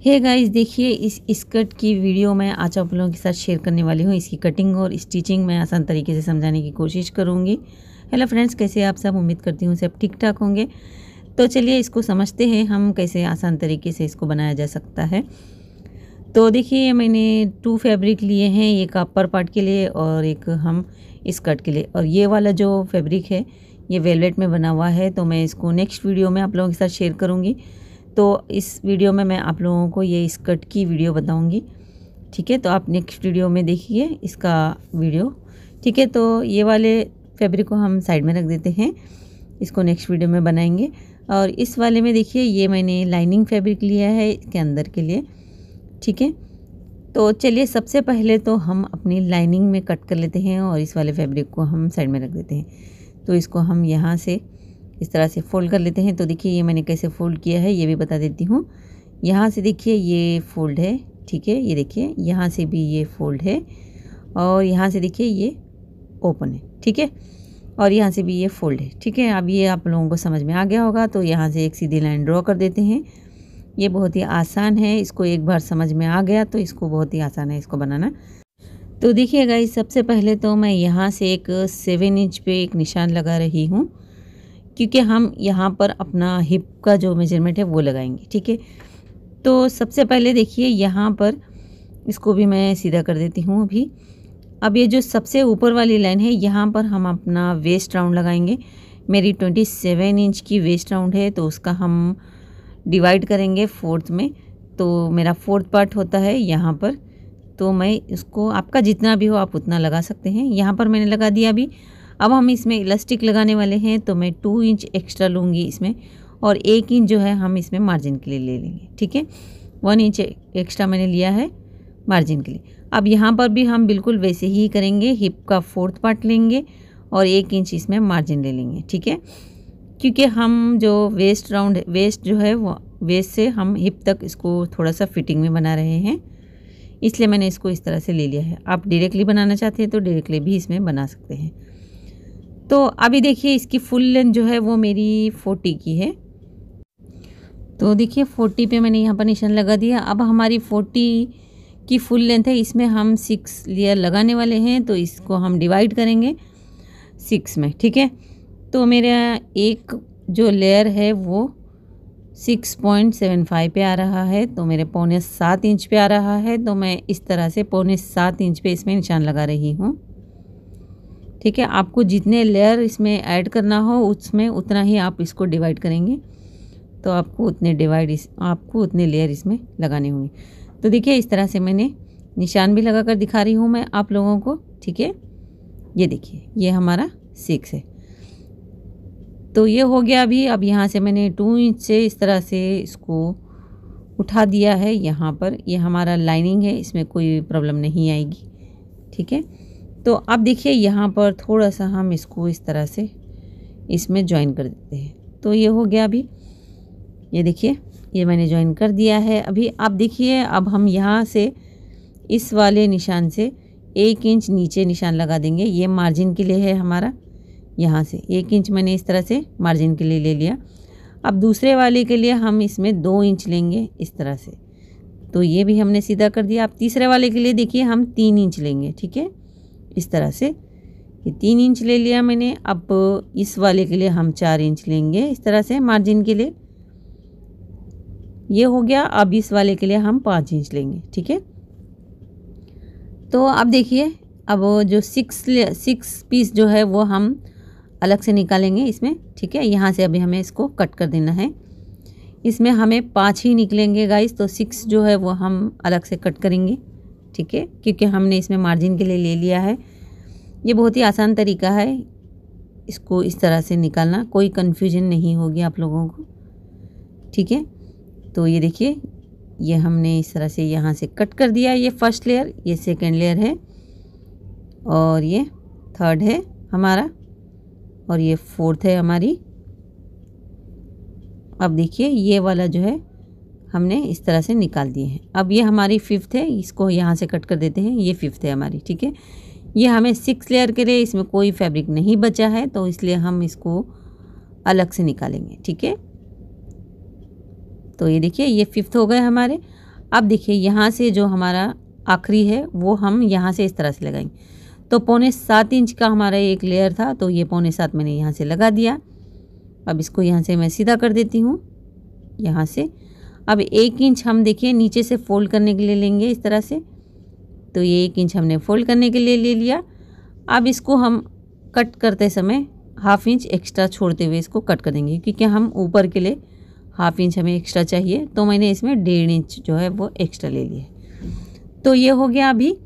Hey guys देखिए, इस skirt की वीडियो मैं आज आप लोगों के साथ शेयर करने वाली हूँ। इसकी कटिंग और स्टिचिंग मैं आसान तरीके से समझाने की कोशिश करूँगी। हेलो फ्रेंड्स कैसे आप सब? उम्मीद करती हूँ सब ठीक ठाक होंगे। तो चलिए, इसको समझते हैं हम कैसे आसान तरीके से इसको बनाया जा सकता है। तो देखिए, मैंने टू फैब्रिक लिए हैं, एक अपर पार्ट के लिए और एक हम स्कर्ट के लिए। और ये वाला जो फैब्रिक है, ये वेलवेट में बना हुआ है तो मैं इसको नेक्स्ट वीडियो में आप लोगों के साथ शेयर करूँगी। तो इस वीडियो में मैं आप लोगों को ये स्कर्ट की वीडियो बताऊँगी। ठीक है तो आप नेक्स्ट वीडियो में देखिए इसका वीडियो। ठीक है तो ये वाले फैब्रिक को हम साइड में रख देते हैं। इसको नेक्स्ट वीडियो में बनाएँगे। और इस वाले में देखिए, ये मैंने लाइनिंग फैब्रिक लिया है इसके अंदर के लिए। ठीक है तो चलिए सबसे पहले तो हम अपनी लाइनिंग में कट कर लेते हैं और इस वाले फैब्रिक को हम साइड में रख देते हैं। तो इसको हम यहाँ से इस तरह से फ़ोल्ड कर लेते हैं। तो देखिए, ये मैंने कैसे फ़ोल्ड किया है, ये भी बता देती हूँ। यहाँ से देखिए, ये फ़ोल्ड है, ठीक है? ये देखिए, यहाँ से भी ये फ़ोल्ड है और यहाँ से देखिए, ये ओपन है, ठीक है? और यहाँ से भी ये फ़ोल्ड है, ठीक है? अब ये आप लोगों को समझ में आ गया होगा तो यहाँ से एक सीधी लाइन ड्रॉ कर देते हैं। ये बहुत ही आसान है, इसको एक बार समझ में आ गया तो इसको बहुत ही आसान है, इसको बनाना। तो देखिएगा इस सबसे पहले तो मैं यहाँ से एक सेवन इंच पे एक निशान लगा रही हूँ। क्योंकि हम यहाँ पर अपना हिप का जो मेज़रमेंट है वो लगाएँगे, ठीक है? तो सबसे पहले देखिए, यहाँ पर इसको भी मैं सीधा कर देती हूँ अभी। अब ये जो सबसे ऊपर वाली लाइन है, यहाँ पर हम अपना वेस्ट राउंड लगाएँगे। मेरी ट्वेंटी सेवन इंच की वेस्ट राउंड है तो उसका हम डिवाइड करेंगे फोर्थ में। तो मेरा फोर्थ पार्ट होता है यहाँ पर। तो मैं इसको, आपका जितना भी हो, आप उतना लगा सकते हैं। यहाँ पर मैंने लगा दिया अभी। अब हम इसमें इलास्टिक लगाने वाले हैं तो मैं टू इंच एक्स्ट्रा लूँगी इसमें और एक इंच जो है हम इसमें मार्जिन के लिए ले लेंगे, ठीक है? वन इंच एक्स्ट्रा मैंने लिया है मार्जिन के लिए। अब यहाँ पर भी हम बिल्कुल वैसे ही करेंगे, हिप का फोर्थ पार्ट लेंगे और एक इंच इसमें मार्जिन ले लेंगे, ठीक है? क्योंकि हम जो वेस्ट राउंड वेस्ट जो है वो वेस्ट से हम हिप तक इसको थोड़ा सा फिटिंग में बना रहे हैं। इसलिए मैंने इसको इस तरह से ले लिया है। आप डायरेक्टली बनाना चाहते हैं तो डायरेक्टली भी इसमें बना सकते हैं। तो अभी देखिए इसकी फुल लेंथ जो है वो मेरी फोर्टी की है। तो देखिए फोर्टी पे मैंने यहाँ पर निशान लगा दिया। अब हमारी फोर्टी की फुल लेंथ है, इसमें हम सिक्स लेयर लगाने वाले हैं तो इसको हम डिवाइड करेंगे सिक्स में, ठीक है? तो मेरा एक जो लेयर है वो सिक्स पॉइंट सेवन फाइव पे आ रहा है तो मेरे पौने सात इंच पे आ रहा है तो मैं इस तरह से पौने सात इंच पे इसमें निशान लगा रही हूँ। ठीक है? आपको जितने लेयर इसमें ऐड करना हो, उसमें उतना ही आप इसको डिवाइड करेंगे। तो आपको उतने डिवाइड इस, आपको उतने लेयर इसमें लगाने होंगे। तो देखिए, इस तरह से मैंने निशान भी लगा कर दिखा रही हूँ मैं आप लोगों को, ठीक है? ये देखिए, ये हमारा सिक्स है। तो ये हो गया अभी, अब यहाँ से मैंने टू इंच से इस तरह से इसको उठा दिया है। यहाँ पर ये हमारा लाइनिंग है, इसमें कोई प्रॉब्लम नहीं आएगी, ठीक है? तो अब देखिए यहाँ पर थोड़ा सा हम इसको इस तरह से इसमें ज्वाइन कर देते हैं। तो ये हो गया अभी। ये देखिए, ये मैंने ज्वाइन कर दिया है अभी। आप देखिए, अब हम यहाँ से इस वाले निशान से एक इंच नीचे निशान लगा देंगे। ये मार्जिन के लिए है हमारा। यहाँ से एक इंच मैंने इस तरह से मार्जिन के लिए ले लिया। अब दूसरे वाले के लिए हम इसमें दो इंच लेंगे इस तरह से। तो ये भी हमने सीधा कर दिया। अब तीसरे वाले के लिए देखिए हम तीन इंच लेंगे, ठीक है? इस तरह से ये तीन इंच ले लिया मैंने। अब इस वाले के लिए हम चार इंच लेंगे इस तरह से मार्जिन के लिए। ये हो गया, अब इस वाले के लिए हम पाँच इंच लेंगे, ठीक है? तो अब देखिए, अब जो सिक्स सिक्स पीस जो है वो हम अलग से निकालेंगे इसमें, ठीक है? यहाँ से अभी हमें इसको कट कर देना है। इसमें हमें पाँच ही निकलेंगे गाइस तो सिक्स जो है वो हम अलग से कट करेंगे, ठीक है? क्योंकि हमने इसमें मार्जिन के लिए ले लिया है। ये बहुत ही आसान तरीका है। इसको इस तरह से निकालना, कोई कन्फ्यूज़न नहीं होगी आप लोगों को। ठीक है? तो ये देखिए, ये हमने इस तरह से यहाँ से कट कर दिया ये फ़र्स्ट लेयर ये सेकेंड लेयर है। और ये थर्ड है हमारा। और ये फोर्थ है हमारी। अब देखिए, ये वाला जो है, हमने इस तरह से निकाल दिए हैं। अब ये हमारी फिफ्थ है, इसको यहाँ से कट कर देते हैं, ये फिफ्थ है हमारी, ठीक है? ये हमें सिक्स लेयर के लिए, इसमें कोई फैब्रिक नहीं बचा है तो इसलिए हम इसको अलग से निकालेंगे, ठीक है? तो ये देखिए, ये फिफ्थ हो गए हमारे। अब देखिए, यहाँ से जो हमारा आखिरी है, वो हम यहाँ से इस तरह से लगाएँगे। तो पौने सात इंच का हमारा एक लेयर था तो ये पौने सात मैंने यहाँ से लगा दिया। अब इसको यहाँ से मैं सीधा कर देती हूँ, यहाँ से। अब एक इंच हम देखिए, नीचे से फोल्ड करने के लिए लेंगे इस तरह से। तो ये एक इंच हमने फोल्ड करने के लिए ले लिया। अब इसको हम कट करते समय हाफ़ इंच एक्स्ट्रा छोड़ते हुए इसको कट कर देंगे क्योंकि हम ऊपर के लिए हाफ़ इंच हमें एक्स्ट्रा चाहिए तो मैंने इसमें डेढ़ इंच जो है वो एक्स्ट्रा ले लिए तो ये हो गया अभी।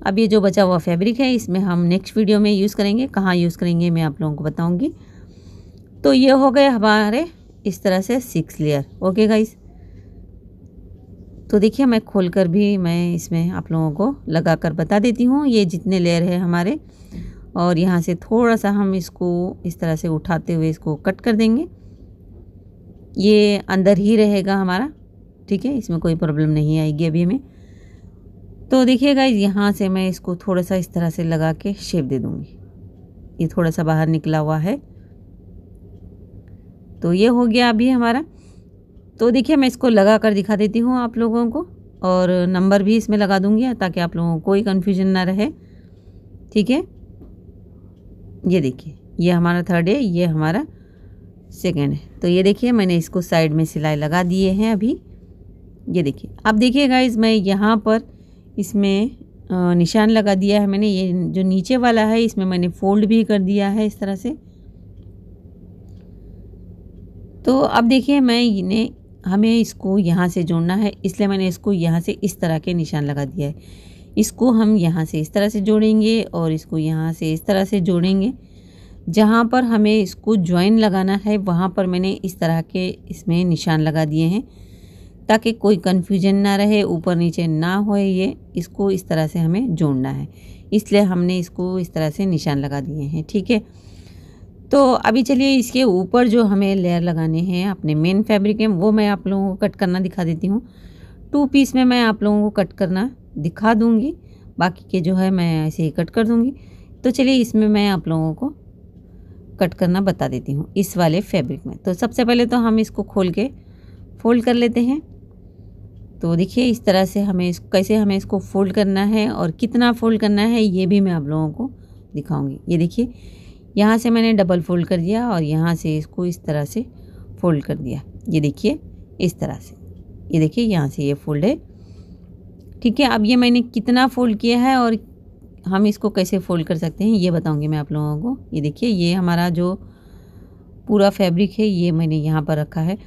अब ये जो बचा हुआ फैब्रिक है, इसमें हम नेक्स्ट वीडियो में यूज़ करेंगे। कहाँ यूज़ करेंगे मैं आप लोगों को बताऊँगी। तो ये हो गए हमारे इस तरह से सिक्स लेयर। Okay guys? तो देखिए, मैं खोलकर भी मैं इसमें आप लोगों को लगा कर बता देती हूँ। ये जितने लेयर है हमारे, और यहाँ से थोड़ा सा हम इसको इस तरह से उठाते हुए इसको कट कर देंगे। ये अंदर ही रहेगा हमारा, ठीक है? इसमें कोई प्रॉब्लम नहीं आएगी अभी हमें। तो देखिएगा यहाँ से मैं इसको थोड़ा सा इस तरह से लगा के शेप दे दूँगी। ये थोड़ा सा बाहर निकला हुआ है। तो ये हो गया अभी हमारा। तो देखिए, मैं इसको लगा कर दिखा देती हूँ आप लोगों को और नंबर भी इसमें लगा दूँगी ताकि आप लोगों को कोई कन्फ्यूज़न ना रहे। ठीक है? ये देखिए, ये हमारा थर्ड है, ये हमारा सेकेंड है। तो ये देखिए, मैंने इसको साइड में सिलाई लगा दिए हैं अभी। ये देखिए, अब देखिए गाइज़ मैं यहाँ पर इसमें निशान लगा दिया है मैंने। ये जो नीचे वाला है, इसमें मैंने फोल्ड भी कर दिया है इस तरह से। तो अब देखिए, मैं इन्हें हमें इसको यहाँ से जोड़ना है, इसलिए मैंने इसको यहाँ से इस तरह के निशान लगा दिया है। इसको हम यहाँ से इस तरह से जोड़ेंगे और इसको यहाँ से इस तरह से जोड़ेंगे। जहाँ पर हमें इसको ज्वाइन लगाना है, वहाँ पर मैंने इस तरह के इसमें निशान लगा दिए हैं, ताकि कोई कन्फ्यूज़न ना रहे, ऊपर नीचे ना हो ये, इसको इस तरह से हमें जोड़ना है। इसलिए हमने इसको इस तरह से निशान लगा दिए हैं, ठीक है? तो अभी चलिए इसके ऊपर जो हमें लेयर लगाने हैं, अपने मेन फैब्रिक में वो मैं आप लोगों को कट करना दिखा देती हूँ। टू पीस में मैं आप लोगों को कट करना दिखा दूँगी। बाकी के जो है मैं ऐसे ही कट कर दूँगी। तो चलिए इसमें मैं आप लोगों को कट करना बता देती हूँ, इस वाले फैब्रिक में। तो सबसे पहले तो हम इसको खोल के फोल्ड कर लेते हैं। तो देखिए इस तरह से हमें इस, कैसे हमें इसको फोल्ड करना है और कितना फोल्ड करना है, ये भी मैं आप लोगों को दिखाऊँगी। ये देखिए यहाँ से मैंने डबल फोल्ड कर दिया और यहाँ से इसको इस तरह से फोल्ड कर दिया। ये देखिए, इस तरह से। ये देखिए, यहाँ से ये फोल्ड है। ठीक है, अब ये मैंने कितना फोल्ड किया है और हम इसको कैसे फोल्ड कर सकते हैं, ये बताऊँगी मैं आप लोगों को। ये देखिए, ये हमारा जो पूरा फैब्रिक है, ये मैंने यहाँ पर रखा है।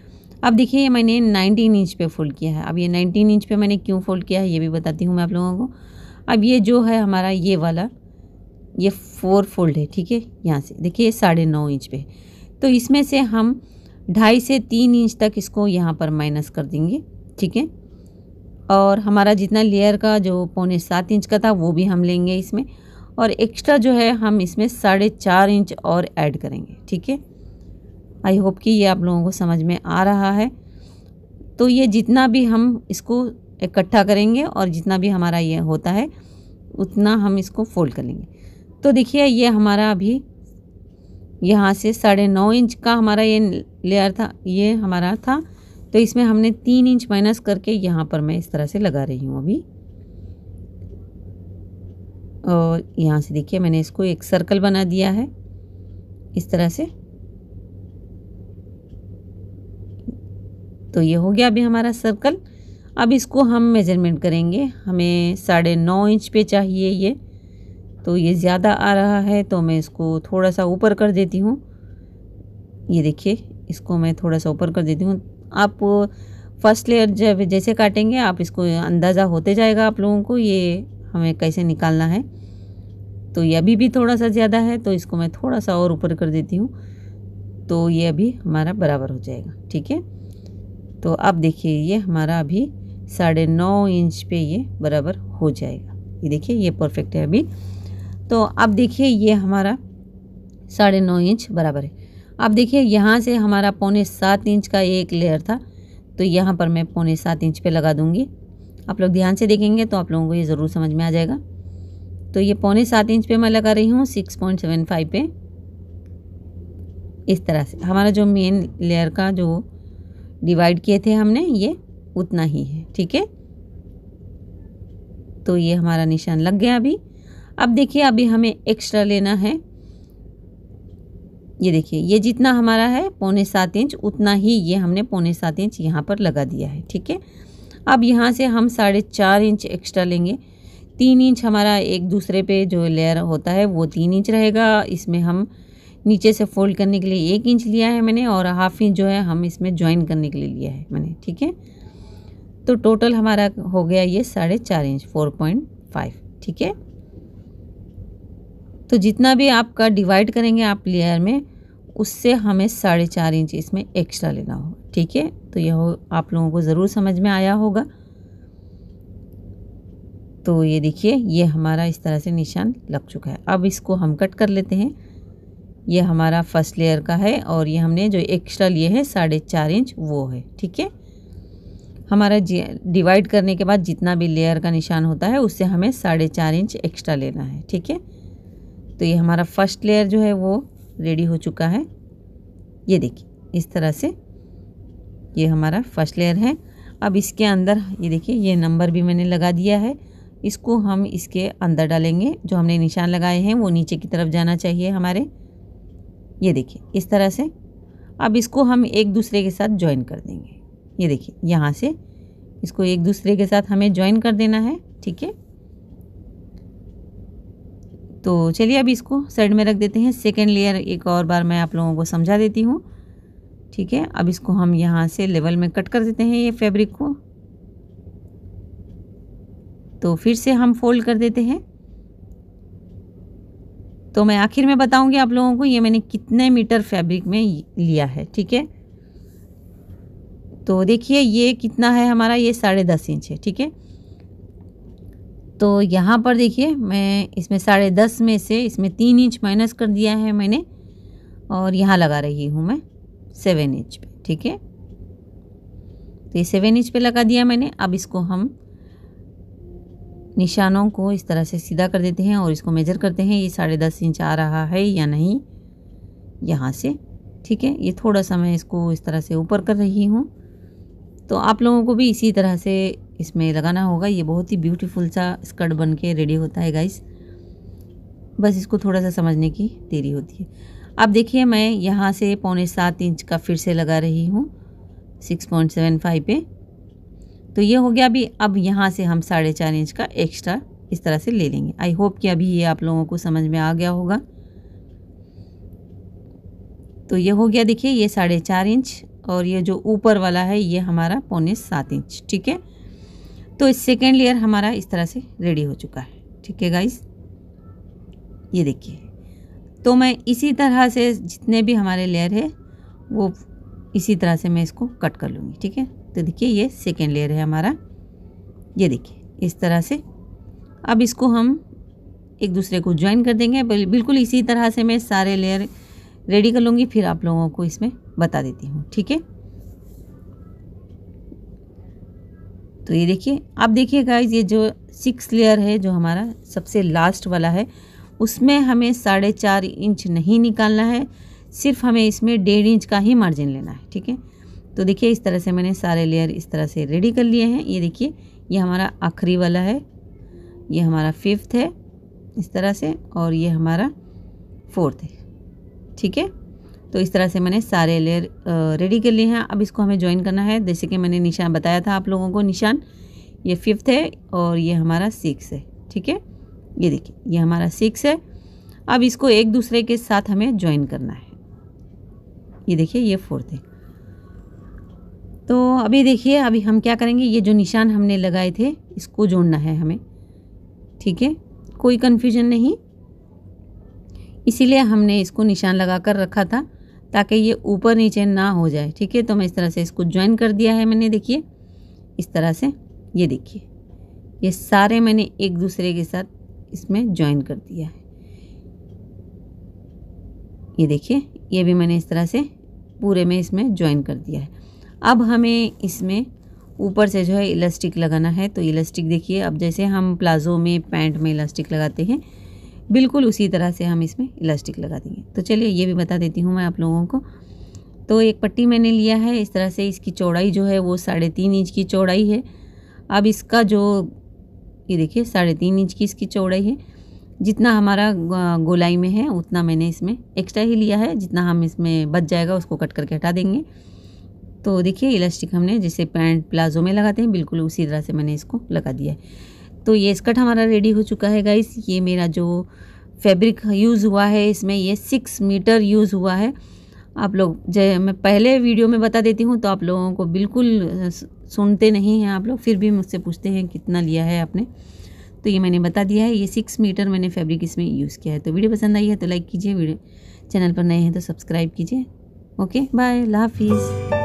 अब देखिए, ये मैंने 19 इंच पे फोल्ड किया है। अब ये 19 इंच पे मैंने क्यों फोल्ड किया है, ये भी बताती हूँ मैं आप लोगों को। अब ये जो है हमारा ये वाला ये फोर फोल्ड है, ठीक है? यहाँ से। देखिए साढ़े नौ इंच पे तो इसमें से हम ढाई से तीन इंच तक इसको यहाँ पर माइनस कर देंगे, ठीक है? और हमारा जितना लेयर का जो पौने सात इंच का था, वो भी हम लेंगे इसमें। और एक्स्ट्रा जो है, हम इसमें साढ़े चार इंच और ऐड करेंगे, ठीक है? आई होप कि ये आप लोगों को समझ में आ रहा है। तो ये जितना भी हम इसको इकट्ठा करेंगे और जितना भी हमारा ये होता है, उतना हम इसको फोल्ड कर लेंगे। तो देखिए, ये हमारा अभी यहाँ से साढ़े नौ इंच का हमारा ये लेयर था, ये हमारा था। तो इसमें हमने तीन इंच माइनस करके यहाँ पर मैं इस तरह से लगा रही हूँ अभी। और यहाँ से देखिए, मैंने इसको एक सर्कल बना दिया है, इस तरह से। तो ये हो गया अभी हमारा सर्कल अब इसको हम मेज़रमेंट करेंगे। हमें साढ़े नौ इंच पे चाहिए ये। तो ये ज़्यादा आ रहा है तो मैं इसको थोड़ा सा ऊपर कर देती हूँ। ये देखिए, इसको मैं थोड़ा सा ऊपर कर देती हूँ। आप फ़र्स्ट लेयर जब जैसे काटेंगे, आप इसको अंदाज़ा होते जाएगा आप लोगों को, ये हमें कैसे निकालना है। तो ये अभी भी थोड़ा सा ज़्यादा है तो इसको मैं थोड़ा सा और ऊपर कर देती हूँ। तो ये अभी हमारा बराबर हो जाएगा, ठीक है? तो अब देखिए, ये हमारा अभी साढ़े नौ इंच पे ये बराबर हो जाएगा। ये देखिए, ये परफेक्ट है अभी। तो अब देखिए ये हमारा साढ़े नौ इंच बराबर है। अब देखिए यहाँ से हमारा पौने सात इंच का एक लेयर था तो यहाँ पर मैं पौने सात इंच पे लगा दूँगी। आप लोग ध्यान से देखेंगे तो आप लोगों को ये ज़रूर समझ में आ जाएगा। तो ये पौने सात इंच पे मैं लगा रही हूँ, सिक्स पॉइंट सेवन फाइव पे। इस तरह से हमारा जो मेन लेयर का जो डिवाइड किए थे हमने, ये उतना ही है, ठीक है? तो ये हमारा निशान लग गया अभी। अब देखिए, अभी हमें एक्स्ट्रा लेना है। ये देखिए, ये जितना हमारा है, पौने सात इंच, उतना ही ये हमने पौने सात इंच यहाँ पर लगा दिया है, ठीक है? अब यहाँ से हम साढ़े चार इंच एक्स्ट्रा लेंगे। तीन इंच हमारा एक दूसरे पे जो लेयर होता है, वो तीन इंच रहेगा। इसमें हम नीचे से फोल्ड करने के लिए एक इंच लिया है मैंने और हाफ़ इंच जो है, हम इसमें ज्वाइन करने के लिए लिया है मैंने, ठीक है? तो टोटल हमारा हो गया ये साढ़े चार इंच फोर पॉइंट फाइव ठीक है? तो जितना भी आपका डिवाइड करेंगे आप लेयर में, उससे हमें साढ़े चार इंच इसमें एक्स्ट्रा लेना होगा। ठीक है? तो यह आप लोगों को ज़रूर समझ में आया होगा। तो ये देखिए, ये हमारा इस तरह से निशान लग चुका है। अब इसको हम कट कर लेते हैं। ये हमारा फ़र्स्ट लेयर का है और ये हमने जो एक्स्ट्रा लिए हैं, साढ़े चार इंच वो है। ठीक है? हमारा डिवाइड करने के बाद जितना भी लेयर का निशान होता है, उससे हमें साढ़े चार इंच एक्स्ट्रा लेना है। ठीक है? तो ये हमारा फ़र्स्ट लेयर जो है वो रेडी हो चुका है। ये देखिए, इस तरह से ये हमारा फ़र्स्ट लेयर है। अब इसके अंदर, ये देखिए, ये नंबर भी मैंने लगा दिया है। इसको हम इसके अंदर डालेंगे, जो हमने निशान लगाए हैं, वो नीचे की तरफ़ जाना चाहिए हमारे। ये देखिए, इस तरह से। अब इसको हम एक दूसरे के साथ ज्वाइन कर देंगे। ये देखिए, यहाँ से इसको एक दूसरे के साथ हमें ज्वाइन कर देना है, ठीक है? तो चलिए अब इसको साइड में रख देते हैं। सेकेंड लेयर एक और बार मैं आप लोगों को समझा देती हूँ। ठीक है, अब इसको हम यहाँ से लेवल में कट कर देते हैं ये फैब्रिक को। तो फिर से हम फोल्ड कर देते हैं। तो मैं आखिर में बताऊँगी आप लोगों को ये मैंने कितने मीटर फैब्रिक में लिया है। ठीक है तो देखिए ये कितना है हमारा? ये साढ़े दस इंच है। ठीक है तो यहाँ पर देखिए, मैं इसमें साढ़े दस में से इसमें तीन इंच माइनस कर दिया है मैंने और यहाँ लगा रही हूँ मैं सेवन इंच पे, ठीक है? तो ये सेवन इंच पे लगा दिया मैंने। अब इसको हम निशानों को इस तरह से सीधा कर देते हैं और इसको मेजर करते हैं, ये साढ़े दस इंच आ रहा है या नहीं यहाँ से, ठीक है? ये थोड़ा सा मैं इसको इस तरह से ऊपर कर रही हूँ। तो आप लोगों को भी इसी तरह से इसमें लगाना होगा। ये बहुत ही ब्यूटीफुल सा स्कर्ट बन के रेडी होता है गाइस बस इसको थोड़ा सा समझने की देरी होती है। अब देखिए, मैं यहाँ से पौने सात इंच का फिर से लगा रही हूँ सिक्स पॉइंट सेवन फाइव पे। तो ये हो गया अभी, अब यहाँ से हम साढ़े चार इंच का एक्स्ट्रा इस तरह से ले लेंगे। आई होप कि अभी ये आप लोगों को समझ में आ गया होगा। तो ये हो गया, देखिए, ये साढ़े चार इंच और ये जो ऊपर वाला है, ये हमारा पौने सात इंच, ठीक है? तो सेकेंड लेयर हमारा इस तरह से रेडी हो चुका है। ठीक है गाइस ये देखिए। तो मैं इसी तरह से जितने भी हमारे लेयर है, वो इसी तरह से मैं इसको कट कर लूँगी। ठीक है? तो देखिए ये सेकेंड लेयर है हमारा। ये देखिए, इस तरह से। अब इसको हम एक दूसरे को ज्वाइन कर देंगे। बिल्कुल इसी तरह से मैं सारे लेयर रेडी कर लूँगी, फिर आप लोगों को इसमें बता देती हूँ। ठीक है? तो ये देखिए, आप देखिए गाइज़ ये जो सिक्स लेयर है, जो हमारा सबसे लास्ट वाला है, उसमें हमें साढ़े चार इंच नहीं निकालना है, सिर्फ़ हमें इसमें डेढ़ इंच का ही मार्जिन लेना है, ठीक है? तो देखिए, इस तरह से मैंने सारे लेयर इस तरह से रेडी कर लिए हैं। ये देखिए, ये हमारा आखिरी वाला है, ये हमारा फिफ्थ है, इस तरह से, और ये हमारा फोर्थ है, ठीक है? तो इस तरह से मैंने सारे लेयर रेडी कर लिए हैं। अब इसको हमें ज्वाइन करना है। जैसे कि मैंने निशान बताया था आप लोगों को, निशान, ये फिफ्थ है और ये हमारा सिक्स है, ठीक है? ये देखिए, ये हमारा सिक्स है। अब इसको एक दूसरे के साथ हमें ज्वाइन करना है। ये देखिए, ये फोर्थ है। तो अभी देखिए, अभी हम क्या करेंगे? ये जो निशान हमने लगाए थे, इसको जोड़ना है हमें, ठीक है? कोई कन्फ्यूज़न नहीं। इसीलिए हमने इसको निशान लगा कर रखा था। ताकि ये ऊपर नीचे ना हो जाए। ठीक है? तो मैं इस तरह से इसको ज्वाइन कर दिया है मैंने, देखिए। इस तरह से ये देखिए। ये सारे मैंने एक दूसरे के साथ इसमें ज्वाइन कर दिया है। ये देखिए, ये भी मैंने इस तरह से पूरे में इसमें ज्वाइन कर दिया है। अब हमें इसमें ऊपर से जो है इलास्टिक लगाना है। तो इलास्टिक देखिए, अब जैसे हम प्लाज़ो में पैंट में इलास्टिक लगाते हैं बिल्कुल उसी तरह से हम इसमें इलास्टिक लगा देंगे। तो चलिए ये भी बता देती हूँ मैं आप लोगों को। तो एक पट्टी मैंने लिया है, इस तरह से इसकी चौड़ाई जो है वो साढ़े तीन इंच की चौड़ाई है। अब इसका जो, ये देखिए, साढ़े तीन इंच की इसकी चौड़ाई है। जितना हमारा गोलाई में है, उतना मैंने इसमें एक्स्ट्रा ही लिया है। जितना हम इसमें बच जाएगा, उसको कट करके हटा देंगे। तो देखिए, इलास्टिक हमने जैसे पैंट प्लाजो में लगाते हैं, बिल्कुल उसी तरह से मैंने इसको लगा दिया है। तो ये स्कर्ट हमारा रेडी हो चुका है गाइस ये मेरा जो फैब्रिक यूज़ हुआ है, इसमें ये सिक्स मीटर यूज़ हुआ है। आप लोग, जय, मैं पहले वीडियो में बता देती हूँ तो आप लोगों को बिल्कुल सुनते नहीं हैं आप लोग, फिर भी मुझसे पूछते हैं कितना लिया है आपने। तो ये मैंने बता दिया है, ये सिक्स मीटर मैंने फैब्रिक इसमें यूज़ किया है। तो वीडियो पसंद आई है तो लाइक कीजिए, वीडियो चैनल पर नए हैं तो सब्सक्राइब कीजिए। ओके बाय हाफिज़